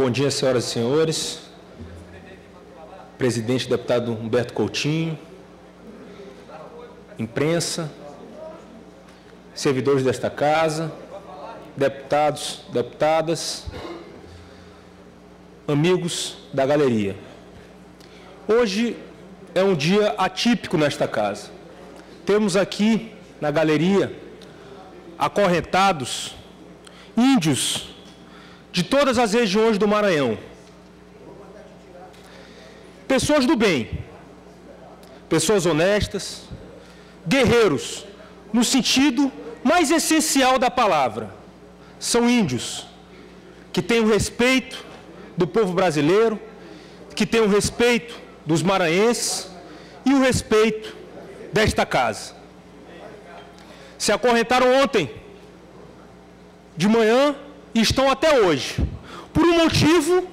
Bom dia, senhoras e senhores. Presidente deputado Humberto Coutinho, imprensa, servidores desta casa, deputados, deputadas, amigos da galeria. Hoje é um dia atípico nesta casa. Temos aqui na galeria acorrentados índios de todas as regiões do Maranhão. Pessoas do bem, pessoas honestas, guerreiros, no sentido mais essencial da palavra. São índios que têm o respeito do povo brasileiro, que têm o respeito dos maranhenses e o respeito desta casa. Se acorrentaram ontem, de manhã, e estão até hoje, por um motivo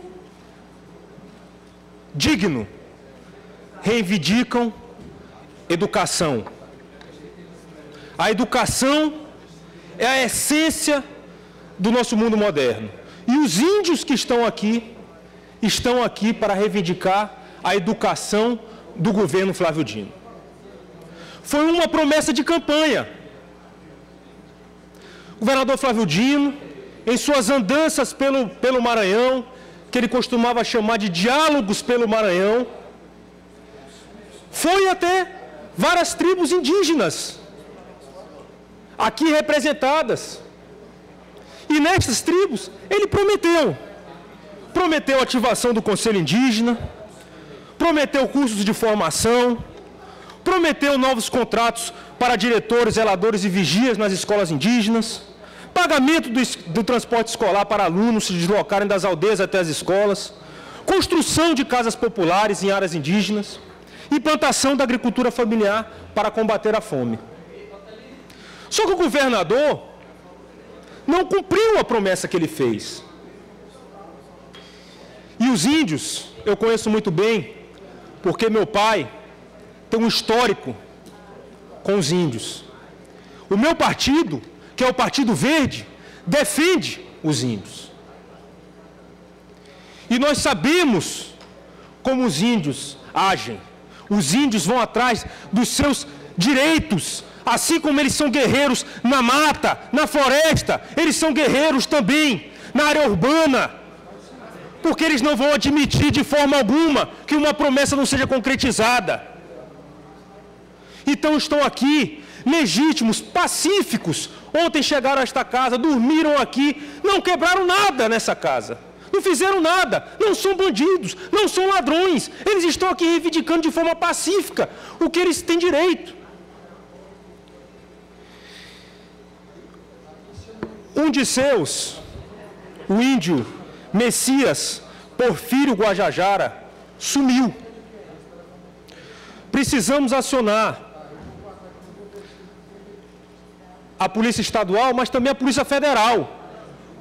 digno. Reivindicam educação. A educação é a essência do nosso mundo moderno. E os índios que estão aqui, estão aqui para reivindicar a educação do governo Flávio Dino. Foi uma promessa de campanha. O governador Flávio Dino, em suas andanças pelo, pelo Maranhão, que ele costumava chamar de diálogos pelo Maranhão, foi até várias tribos indígenas aqui representadas. E nestas tribos, ele prometeu. Prometeu ativação do Conselho Indígena, prometeu cursos de formação, prometeu novos contratos para diretores, zeladores e vigias nas escolas indígenas, pagamento do, do transporte escolar para alunos se deslocarem das aldeias até as escolas, construção de casas populares em áreas indígenas, implantação da agricultura familiar para combater a fome. Só que o governador não cumpriu a promessa que ele fez. E os índios, eu conheço muito bem, porque meu pai tem um histórico com os índios. O meu partido, que é o Partido Verde, defende os índios. E nós sabemos como os índios agem. Os índios vão atrás dos seus direitos, assim como eles são guerreiros na mata, na floresta, eles são guerreiros também na área urbana. Porque eles não vão admitir de forma alguma que uma promessa não seja concretizada. Então estão aqui, legítimos, pacíficos. Ontem chegaram a esta casa, dormiram aqui, não quebraram nada nessa casa. Não fizeram nada, não são bandidos, não são ladrões. Eles estão aqui reivindicando de forma pacífica o que eles têm direito. Um de seus, o índio Messias Porfírio Guajajara, sumiu. Precisamos acionar a Polícia Estadual, mas também a Polícia Federal,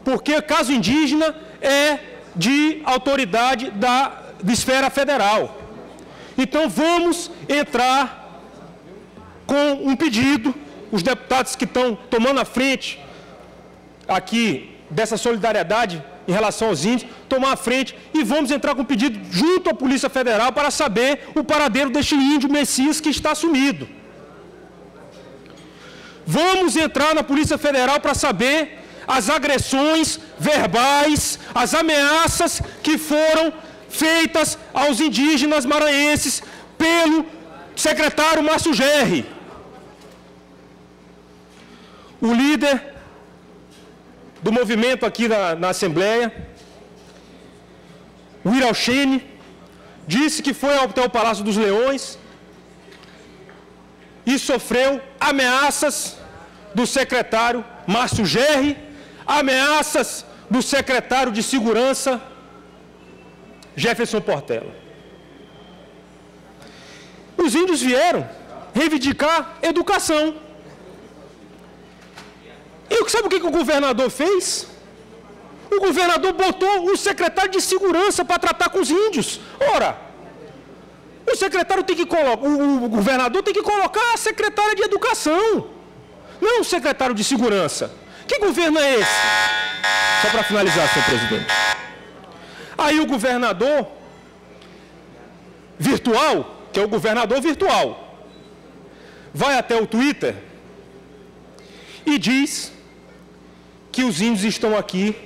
porque caso indígena é de autoridade da, da esfera federal. Então vamos entrar com um pedido, os deputados que estão tomando a frente aqui dessa solidariedade em relação aos índios, tomar a frente e vamos entrar com um pedido junto à Polícia Federal para saber o paradeiro deste índio Messias que está sumido. Vamos entrar na Polícia Federal para saber as agressões verbais, as ameaças que foram feitas aos indígenas maranhenses pelo secretário Márcio Gerri. O líder do movimento aqui na, na Assembleia, o Iralchene, disse que foi até o Palácio dos Leões e sofreu ameaças do secretário Márcio Gerri, ameaças do secretário de Segurança Jefferson Portela. Os índios vieram reivindicar educação. E sabe o que, que o governador fez? O governador botou o secretário de segurança para tratar com os índios. Ora, o secretário tem que colocar, o, governador tem que colocar a secretária de educação, não o secretário de segurança. Que governo é esse? Só para finalizar, senhor presidente. Aí o governador virtual, que é o governador virtual, vai até o Twitter e diz que os índios estão aqui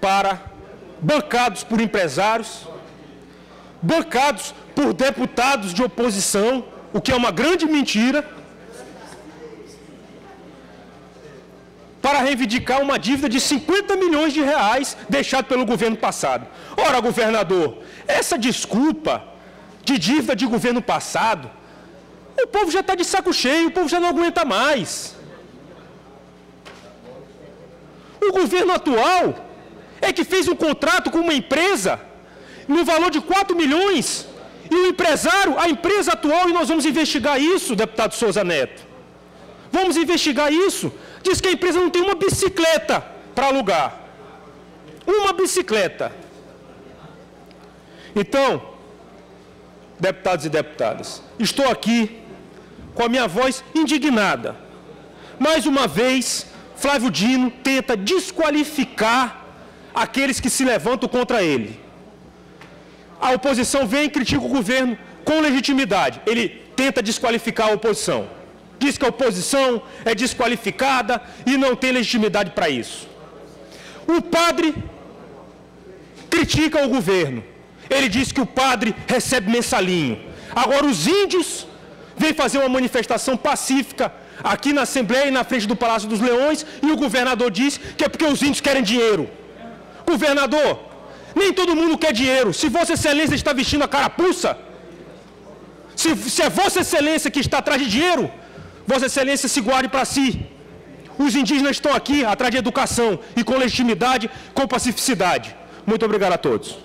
para bancados por empresários, bancados por deputados de oposição, o que é uma grande mentira, para reivindicar uma dívida de 50 milhões de reais deixado pelo governo passado. Ora, governador, essa desculpa de dívida de governo passado, o povo já está de saco cheio, o povo já não aguenta mais. O governo atual é que fez um contrato com uma empresa no valor de 4 milhões e o empresário, a empresa atual, e nós vamos investigar isso, deputado Souza Neto. Vamos investigar isso. Diz que a empresa não tem uma bicicleta para alugar. Uma bicicleta. Então, deputados e deputadas, estou aqui com a minha voz indignada. Mais uma vez, Flávio Dino tenta desqualificar aqueles que se levantam contra ele. A oposição vem e critica o governo com legitimidade. Ele tenta desqualificar a oposição. Diz que a oposição é desqualificada e não tem legitimidade para isso. O padre critica o governo. Ele diz que o padre recebe mensalinho. Agora os índios vêm fazer uma manifestação pacífica aqui na Assembleia e na frente do Palácio dos Leões e o governador diz que é porque os índios querem dinheiro. Governador, nem todo mundo quer dinheiro. Se Vossa Excelência está vestindo a carapuça, se, se é Vossa Excelência que está atrás de dinheiro, Vossa Excelência se guarde para si. Os indígenas estão aqui atrás de educação e com legitimidade, com pacificidade. Muito obrigado a todos.